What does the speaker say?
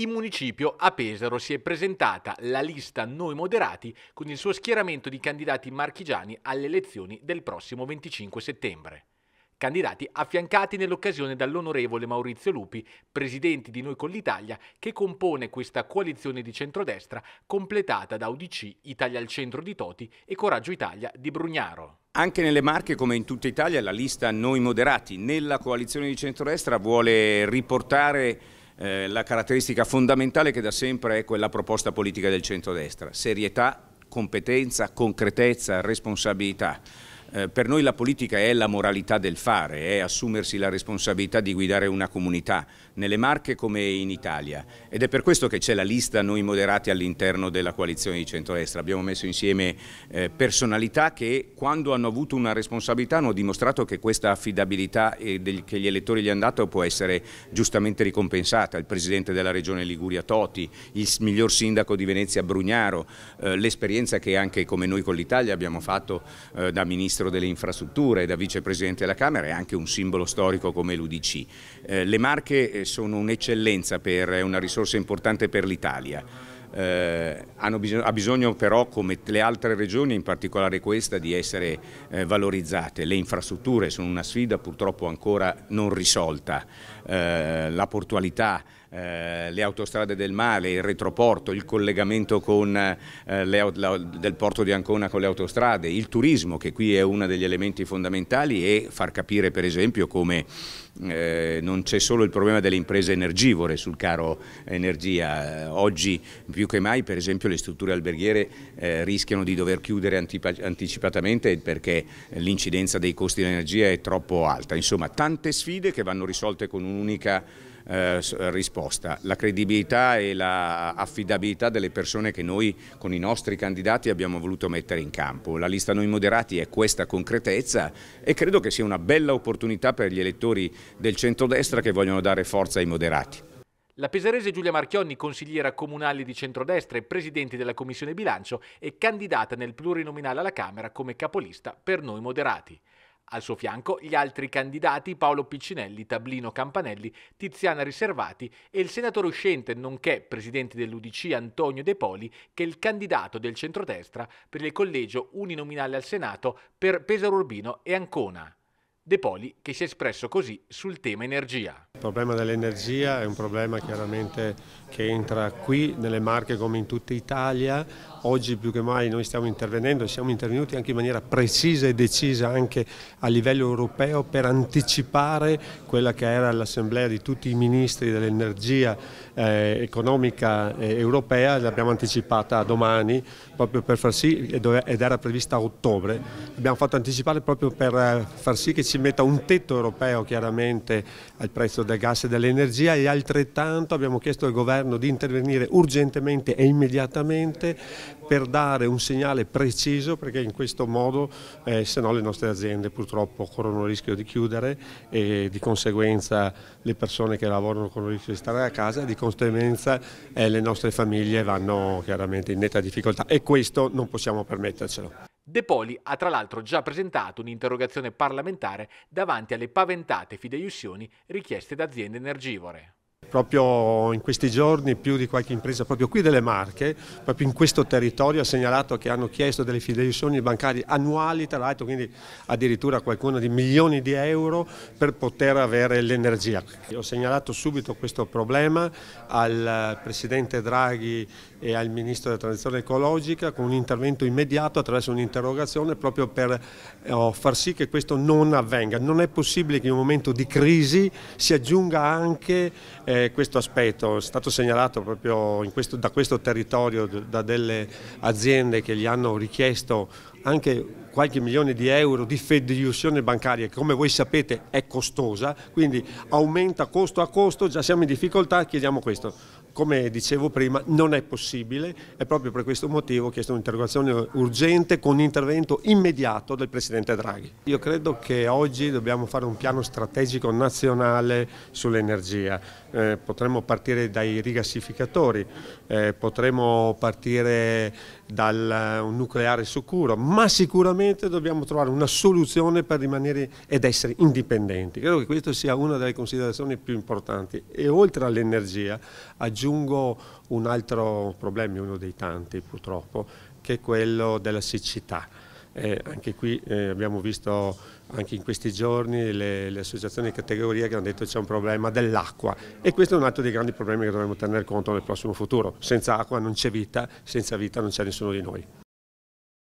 In municipio a Pesaro si è presentata la lista Noi Moderati con il suo schieramento di candidati marchigiani alle elezioni del prossimo 25 settembre. Candidati affiancati nell'occasione dall'onorevole Maurizio Lupi, presidente di Noi con l'Italia, che compone questa coalizione di centrodestra completata da UDC, Italia al centro di Toti e Coraggio Italia di Brugnaro. Anche nelle Marche, come in tutta Italia, la lista Noi Moderati nella coalizione di centrodestra vuole riportare eh, la caratteristica fondamentale che da sempre è quella proposta politica del centrodestra, serietà, competenza, concretezza, responsabilità. Eh, per noi la politica è la moralità del fare, è assumersi la responsabilità di guidare una comunità, nelle Marche come in Italia. Ed è per questo che c'è la lista Noi Moderati all'interno della coalizione di centrodestra. Abbiamo messo insieme eh, personalità che quando hanno avuto una responsabilità hanno dimostrato che questa affidabilità del, che gli elettori gli hanno dato può essere giustamente ricompensata. Il Presidente della Regione Liguria Toti, il miglior sindaco di Venezia Brugnaro, eh, l'esperienza che anche come noi con l'Italia abbiamo fatto eh, da Ministro Ministro delle Infrastrutture e da Vicepresidente della Camera è anche un simbolo storico come l'Udc. Eh, le Marche eh, sono un'eccellenza, per una risorsa importante per l'Italia. Eh, bisogno, ha bisogno però, come le altre regioni, in particolare questa, di essere eh, valorizzate. Le infrastrutture sono una sfida purtroppo ancora non risolta, eh, la portualità, eh, le autostrade del mare, il retroporto, il collegamento con, eh, le, la, del porto di Ancona con le autostrade, il turismo che qui è uno degli elementi fondamentali e far capire per esempio come eh, non c'è solo il problema delle imprese energivore sul caro energia, oggi più che mai per esempio le strutture alberghiere eh, rischiano di dover chiudere anticipatamente perché l'incidenza dei costi dell'energia è troppo alta, insomma tante sfide che vanno risolte con un'unica eh, risposta, la credibilità e l'affidabilità la delle persone che noi con i nostri candidati abbiamo voluto mettere in campo. La lista Noi Moderati è questa concretezza e credo che sia una bella opportunità per gli elettori del centrodestra che vogliono dare forza ai moderati. La pesarese Giulia Marchionni, consigliera comunale di centrodestra e presidente della Commissione Bilancio, è candidata nel plurinominale alla Camera come capolista per Noi Moderati. Al suo fianco gli altri candidati Paolo Piccinelli, Tablino Campanelli, Tiziana Riservati e il senatore uscente, nonché presidente dell'Udc Antonio De Poli, che è il candidato del centrodestra per il collegio uninominale al Senato per Pesaro Urbino e Ancona. De Poli che si è espresso così sul tema energia. Il problema dell'energia è un problema chiaramente che entra qui nelle Marche come in tutta Italia. Oggi più che mai noi stiamo intervenendo e siamo intervenuti anche in maniera precisa e decisa anche a livello europeo per anticipare quella che era l'assemblea di tutti i ministri dell'energia eh, economica eh, europea, l'abbiamo anticipata domani proprio per far sì, ed era prevista a ottobre, l'abbiamo fatto anticipare proprio per eh, far sì che ci metta un tetto europeo chiaramente al prezzo del gas e dell'energia e altrettanto abbiamo chiesto al governo di intervenire urgentemente e immediatamente per dare un segnale preciso perché in questo modo eh, se no le nostre aziende purtroppo corrono il rischio di chiudere e di conseguenza le persone che lavorano corrono il rischio di stare a casa e di conseguenza eh, le nostre famiglie vanno chiaramente in netta difficoltà e questo non possiamo permettercelo. De Poli ha tra l'altro già presentato un'interrogazione parlamentare davanti alle paventate fideiussioni richieste da aziende energivore proprio in questi giorni più di qualche impresa proprio qui delle Marche, proprio in questo territorio ha segnalato che hanno chiesto delle fideiussioni bancari annuali, tra l'altro quindi addirittura qualcuno di milioni di euro per poter avere l'energia. Ho segnalato subito questo problema al Presidente Draghi e al Ministro della Transizione Ecologica con un intervento immediato attraverso un'interrogazione proprio per eh, far sì che questo non avvenga. Non è possibile che in un momento di crisi si aggiunga anche eh, questo aspetto. È stato segnalato proprio questo, da questo territorio da delle aziende che gli hanno richiesto anche qualche milione di euro di fideiussione bancaria che come voi sapete è costosa, quindi aumenta costo a costo, già siamo in difficoltà, chiediamo questo come dicevo prima, non è possibile e proprio per questo motivo ho chiesto un'interrogazione urgente con intervento immediato del Presidente Draghi. Io credo che oggi dobbiamo fare un piano strategico nazionale sull'energia. Eh, potremmo partire dai rigassificatori, eh, potremmo partire da un nucleare sicuro, ma sicuramente dobbiamo trovare una soluzione per rimanere ed essere indipendenti. Credo che questa sia una delle considerazioni più importanti e oltre all'energia aggiungo un altro problema, uno dei tanti purtroppo, che è quello della siccità. Eh, anche qui eh, abbiamo visto anche in questi giorni le, le, associazioni di categoria che hanno detto c'è un problema dell'acqua e questo è un altro dei grandi problemi che dovremo tenere conto nel prossimo futuro. Senza acqua non c'è vita, senza vita non c'è nessuno di noi.